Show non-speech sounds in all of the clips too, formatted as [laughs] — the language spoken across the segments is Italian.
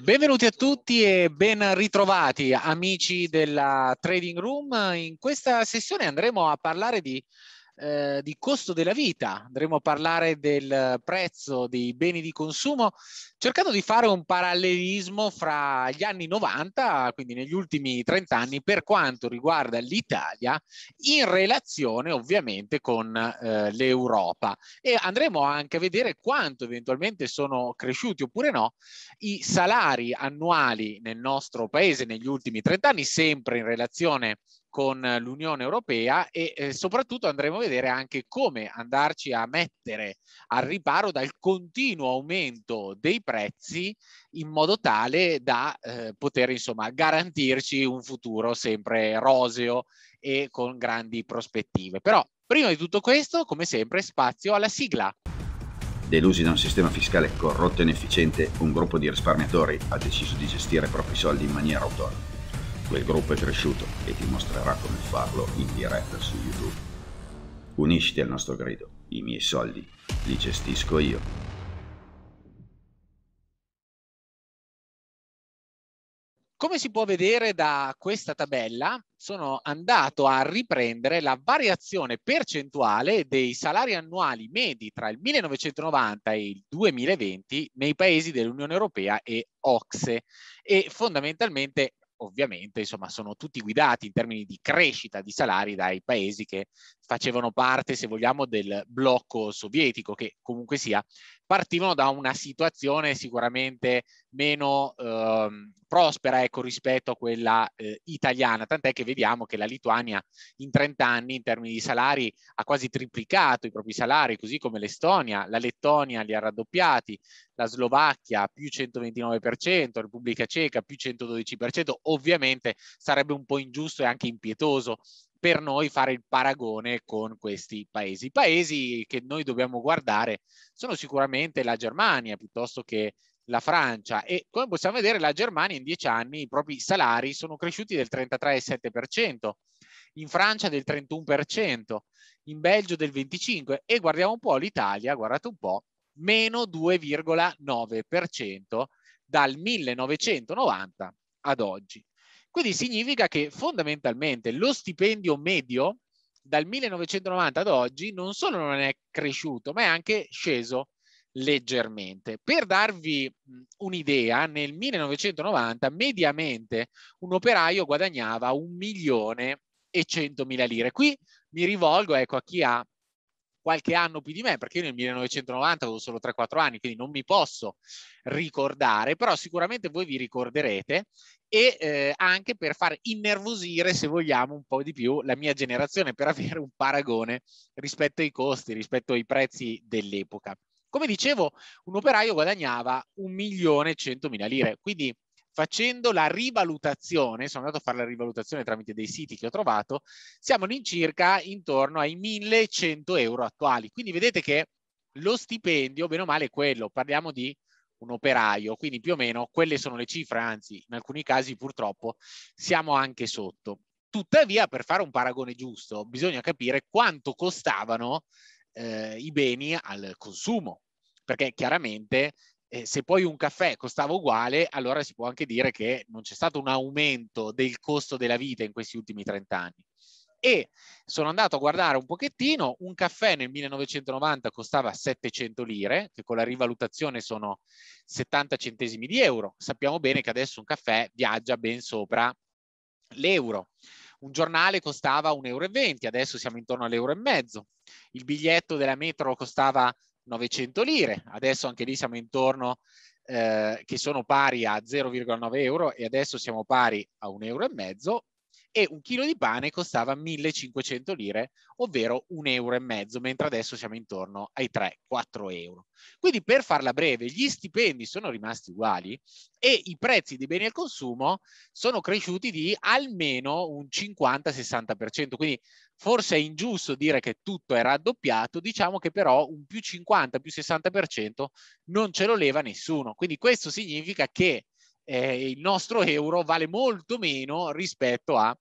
Benvenuti a tutti e ben ritrovati amici della Trading Room. In questa sessione andremo a parlare di eh, di costo della vita, andremo a parlare del prezzo dei beni di consumo, cercando di fare un parallelismo fra gli anni 90, quindi negli ultimi 30 anni, per quanto riguarda l'Italia, in relazione ovviamente con eh, l'Europa. E andremo anche a vedere quanto eventualmente sono cresciuti oppure no i salari annuali nel nostro paese negli ultimi 30 anni, sempre in relazione con l'Unione Europea e eh, soprattutto andremo a vedere anche come andarci a mettere al riparo dal continuo aumento dei prezzi in modo tale da eh, poter insomma garantirci un futuro sempre roseo e con grandi prospettive. Però prima di tutto questo, come sempre, spazio alla sigla. Delusi da un sistema fiscale corrotto e inefficiente, un gruppo di risparmiatori ha deciso di gestire i propri soldi in maniera autonoma Quel gruppo è cresciuto e ti mostrerà come farlo in diretta su YouTube. Unisciti al nostro grido. I miei soldi li gestisco io. Come si può vedere da questa tabella, sono andato a riprendere la variazione percentuale dei salari annuali medi tra il 1990 e il 2020 nei paesi dell'Unione Europea e OXE e fondamentalmente ovviamente insomma, sono tutti guidati in termini di crescita di salari dai paesi che facevano parte, se vogliamo, del blocco sovietico, che comunque sia, partivano da una situazione sicuramente meno eh, prospera ecco, rispetto a quella eh, italiana, tant'è che vediamo che la Lituania in 30 anni in termini di salari ha quasi triplicato i propri salari, così come l'Estonia, la Lettonia li ha raddoppiati, la Slovacchia più 129%, la Repubblica Ceca più 112%, ovviamente sarebbe un po' ingiusto e anche impietoso per noi fare il paragone con questi paesi. I paesi che noi dobbiamo guardare sono sicuramente la Germania piuttosto che la Francia e come possiamo vedere la Germania in dieci anni i propri salari sono cresciuti del 33,7%, in Francia del 31%, in Belgio del 25% e guardiamo un po' l'Italia, guardate un po', meno 2,9% dal 1990 ad oggi. Quindi significa che fondamentalmente lo stipendio medio dal 1990 ad oggi non solo non è cresciuto, ma è anche sceso leggermente. Per darvi un'idea, nel 1990 mediamente un operaio guadagnava un milione e centomila lire. Qui mi rivolgo ecco, a chi ha qualche anno più di me, perché io nel 1990 avevo solo 3-4 anni, quindi non mi posso ricordare, però sicuramente voi vi ricorderete e eh, anche per far innervosire, se vogliamo, un po' di più la mia generazione, per avere un paragone rispetto ai costi, rispetto ai prezzi dell'epoca. Come dicevo, un operaio guadagnava un milione e centomila lire, quindi facendo la rivalutazione, sono andato a fare la rivalutazione tramite dei siti che ho trovato, siamo all'incirca intorno ai 1100 euro attuali. Quindi vedete che lo stipendio, bene o male, è quello. Parliamo di un operaio, quindi più o meno quelle sono le cifre, anzi in alcuni casi purtroppo siamo anche sotto. Tuttavia, per fare un paragone giusto, bisogna capire quanto costavano eh, i beni al consumo, perché chiaramente eh, se poi un caffè costava uguale, allora si può anche dire che non c'è stato un aumento del costo della vita in questi ultimi 30 anni. E sono andato a guardare un pochettino, un caffè nel 1990 costava 700 lire, che con la rivalutazione sono 70 centesimi di euro. Sappiamo bene che adesso un caffè viaggia ben sopra l'euro. Un giornale costava 1,20 euro, adesso siamo intorno all'euro e mezzo. Il biglietto della metro costava 900 lire, adesso anche lì siamo intorno eh, che sono pari a 0,9 euro e adesso siamo pari a un euro e un chilo di pane costava 1500 lire, ovvero un euro e mezzo, mentre adesso siamo intorno ai 3-4 euro. Quindi per farla breve, gli stipendi sono rimasti uguali e i prezzi dei beni al consumo sono cresciuti di almeno un 50-60%. Quindi forse è ingiusto dire che tutto è raddoppiato, diciamo che però un più 50, più 60% non ce lo leva nessuno. Quindi questo significa che eh, il nostro euro vale molto meno rispetto a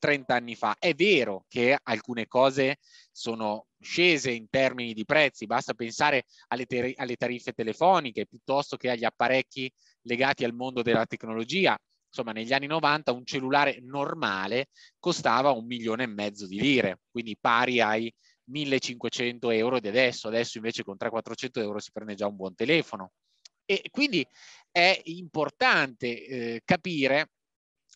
30 anni fa. È vero che alcune cose sono scese in termini di prezzi, basta pensare alle, ter- alle tariffe telefoniche piuttosto che agli apparecchi legati al mondo della tecnologia. Insomma, negli anni 90 un cellulare normale costava un milione e mezzo di lire, quindi pari ai 1500 euro di adesso. Adesso invece con 300-400 euro si prende già un buon telefono. E quindi è importante eh, capire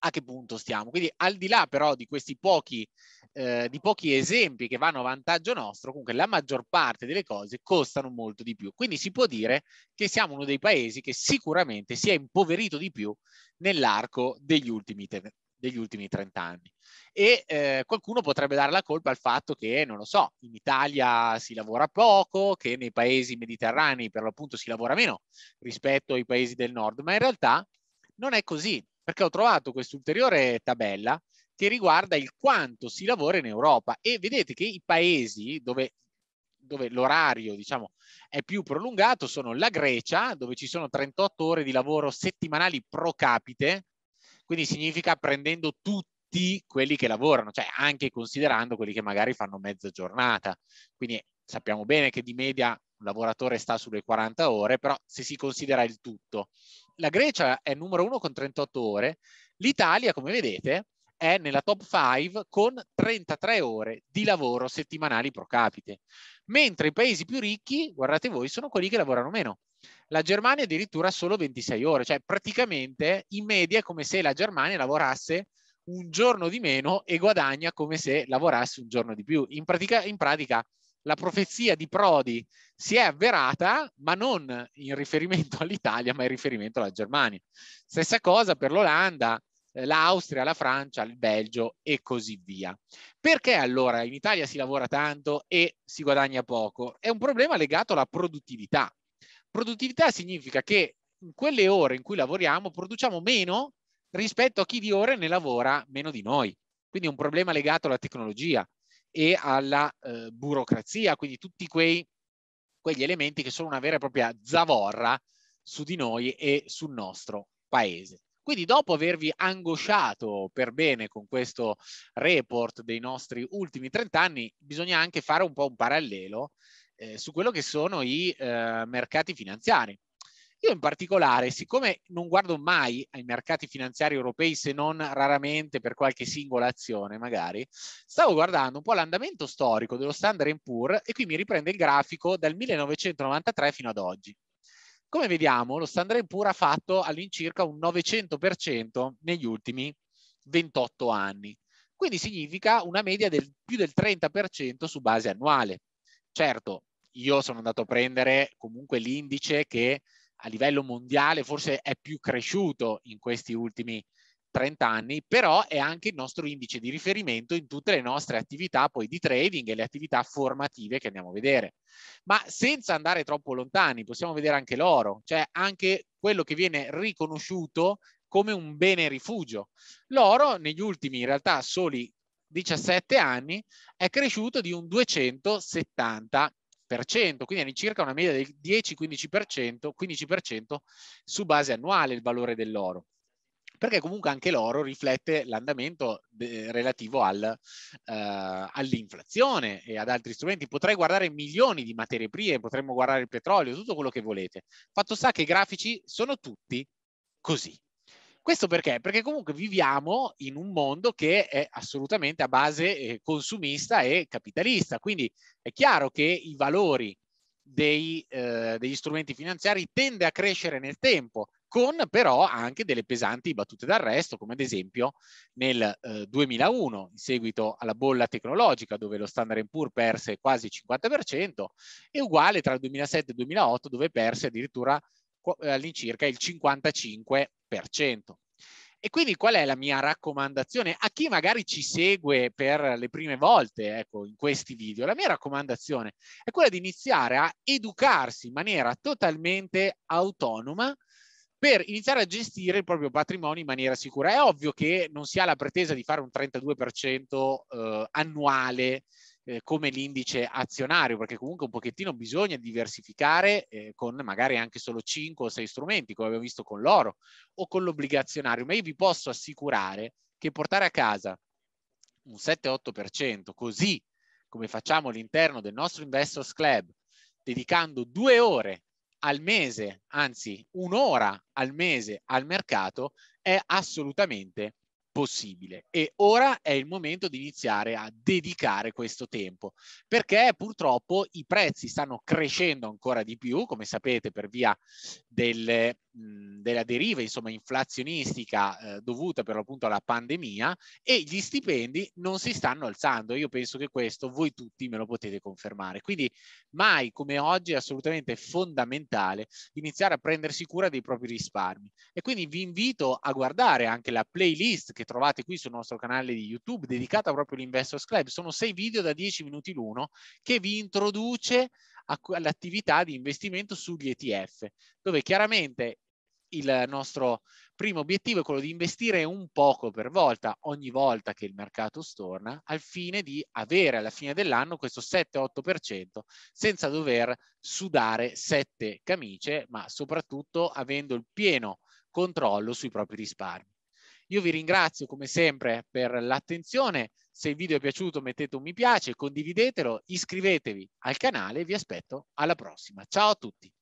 a che punto stiamo. Quindi al di là però di questi pochi, eh, di pochi esempi che vanno a vantaggio nostro, comunque la maggior parte delle cose costano molto di più. Quindi si può dire che siamo uno dei paesi che sicuramente si è impoverito di più nell'arco degli ultimi, degli ultimi 30 anni. E eh, qualcuno potrebbe dare la colpa al fatto che, non lo so, in Italia si lavora poco, che nei paesi mediterranei per l'appunto si lavora meno rispetto ai paesi del nord, ma in realtà non è così perché ho trovato questa ulteriore tabella che riguarda il quanto si lavora in Europa e vedete che i paesi dove, dove l'orario diciamo, è più prolungato sono la Grecia, dove ci sono 38 ore di lavoro settimanali pro capite, quindi significa prendendo tutti quelli che lavorano, cioè anche considerando quelli che magari fanno mezza giornata. Quindi sappiamo bene che di media un lavoratore sta sulle 40 ore, però se si considera il tutto la Grecia è numero uno con 38 ore, l'Italia, come vedete, è nella top 5 con 33 ore di lavoro settimanali pro capite, mentre i paesi più ricchi, guardate voi, sono quelli che lavorano meno. La Germania addirittura solo 26 ore, cioè praticamente in media è come se la Germania lavorasse un giorno di meno e guadagna come se lavorasse un giorno di più. In pratica, in pratica la profezia di Prodi si è avverata, ma non in riferimento [laughs] all'Italia, ma in riferimento alla Germania. Stessa cosa per l'Olanda, eh, l'Austria, la Francia, il Belgio e così via. Perché allora in Italia si lavora tanto e si guadagna poco? È un problema legato alla produttività. Produttività significa che in quelle ore in cui lavoriamo produciamo meno rispetto a chi di ore ne lavora meno di noi. Quindi è un problema legato alla tecnologia e alla eh, burocrazia, quindi tutti quei, quegli elementi che sono una vera e propria zavorra su di noi e sul nostro paese. Quindi dopo avervi angosciato per bene con questo report dei nostri ultimi 30 anni, bisogna anche fare un po' un parallelo eh, su quello che sono i eh, mercati finanziari. Io in particolare, siccome non guardo mai ai mercati finanziari europei se non raramente per qualche singola azione magari, stavo guardando un po' l'andamento storico dello Standard Poor's e qui mi riprende il grafico dal 1993 fino ad oggi. Come vediamo, lo Standard Poor's ha fatto all'incirca un 900% negli ultimi 28 anni. Quindi significa una media del più del 30% su base annuale. Certo, io sono andato a prendere comunque l'indice che a livello mondiale forse è più cresciuto in questi ultimi 30 anni, però è anche il nostro indice di riferimento in tutte le nostre attività poi di trading e le attività formative che andiamo a vedere. Ma senza andare troppo lontani, possiamo vedere anche l'oro, cioè anche quello che viene riconosciuto come un bene rifugio. L'oro negli ultimi in realtà soli 17 anni è cresciuto di un 270 quindi all'incirca una media del 10-15%, 15% su base annuale il valore dell'oro perché comunque anche l'oro riflette l'andamento relativo al, uh, all'inflazione e ad altri strumenti. Potrei guardare milioni di materie prime, potremmo guardare il petrolio, tutto quello che volete. Fatto sta che i grafici sono tutti così. Questo perché? Perché comunque viviamo in un mondo che è assolutamente a base eh, consumista e capitalista, quindi è chiaro che i valori dei, eh, degli strumenti finanziari tende a crescere nel tempo, con però anche delle pesanti battute d'arresto, come ad esempio nel eh, 2001, in seguito alla bolla tecnologica, dove lo Standard Poor's perse quasi il 50%, e uguale tra il 2007 e il 2008, dove perse addirittura all'incirca il 55%. E quindi qual è la mia raccomandazione a chi magari ci segue per le prime volte ecco, in questi video? La mia raccomandazione è quella di iniziare a educarsi in maniera totalmente autonoma per iniziare a gestire il proprio patrimonio in maniera sicura. È ovvio che non si ha la pretesa di fare un 32% eh, annuale eh, come l'indice azionario, perché comunque un pochettino bisogna diversificare eh, con magari anche solo 5 o 6 strumenti, come abbiamo visto con l'oro o con l'obbligazionario, ma io vi posso assicurare che portare a casa un 7-8%, così come facciamo all'interno del nostro Investors Club, dedicando due ore al mese, anzi un'ora al mese al mercato, è assolutamente possibile. E ora è il momento di iniziare a dedicare questo tempo perché purtroppo i prezzi stanno crescendo ancora di più come sapete per via delle, della deriva insomma inflazionistica eh, dovuta per l'appunto alla pandemia e gli stipendi non si stanno alzando. Io penso che questo voi tutti me lo potete confermare. Quindi mai come oggi è assolutamente fondamentale iniziare a prendersi cura dei propri risparmi. E quindi vi invito a guardare anche la playlist che trovate qui sul nostro canale di YouTube dedicata proprio all'Investors Club. Sono sei video da 10 minuti l'uno che vi introduce all'attività di investimento sugli ETF, dove chiaramente il nostro primo obiettivo è quello di investire un poco per volta ogni volta che il mercato storna al fine di avere alla fine dell'anno questo 7-8% senza dover sudare sette camicie ma soprattutto avendo il pieno controllo sui propri risparmi. Io vi ringrazio come sempre per l'attenzione. Se il video è piaciuto mettete un mi piace, condividetelo, iscrivetevi al canale e vi aspetto alla prossima. Ciao a tutti.